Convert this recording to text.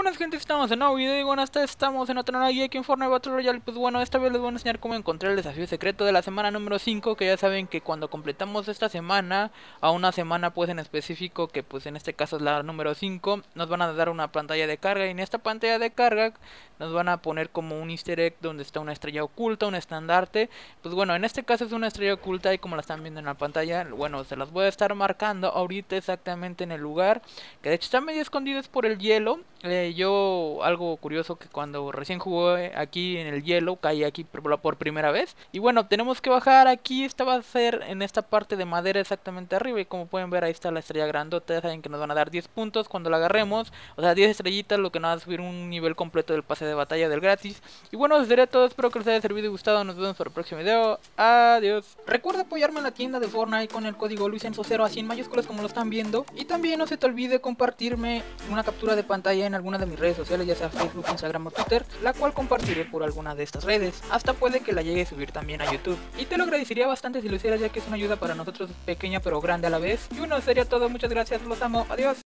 buenas gente, estamos en nuevo video y bueno, hasta estamos en otra nueva guía aquí en Fortnite Battle Royale Pues bueno, esta vez les voy a enseñar cómo encontrar el desafío secreto de la semana número 5 Que ya saben que cuando completamos esta semana, a una semana pues en específico Que pues en este caso es la número 5 Nos van a dar una pantalla de carga. Y en esta pantalla de carga Nos van a poner como un easter egg donde está una estrella oculta, un estandarte. Pues bueno, en este caso es una estrella oculta y como la están viendo en la pantalla Bueno, se las voy a estar marcando ahorita exactamente en el lugar Que de hecho está medio escondido por el hielo eh, yo, algo curioso que cuando recién jugué aquí en el hielo, caí aquí por, primera vez. Y bueno, tenemos que bajar aquí, esta va a ser en esta parte de madera exactamente arriba. Y como pueden ver, ahí está la estrella grandota. Saben que nos van a dar 10 puntos cuando la agarremos. O sea, 10 estrellitas, lo que nos va a subir un nivel completo del pase de batalla del gratis. Y bueno, eso sería todo. Espero que les haya servido y gustado. Nos vemos para el próximo video. Adiós. Recuerda apoyarme en la tienda de Fortnite con el código Luisenso0 así en mayúsculas como lo están viendo. Y también no se te olvide compartirme una captura de pantalla en alguna de mis redes sociales, ya sea Facebook, Instagram o Twitter, la cual compartiré por alguna de estas redes. Hasta puede que la llegue a subir también a YouTube. Y te lo agradecería bastante si lo hicieras ya que es una ayuda para nosotros pequeña pero grande a la vez. Y bueno, sería todo, muchas gracias, los amo, adiós.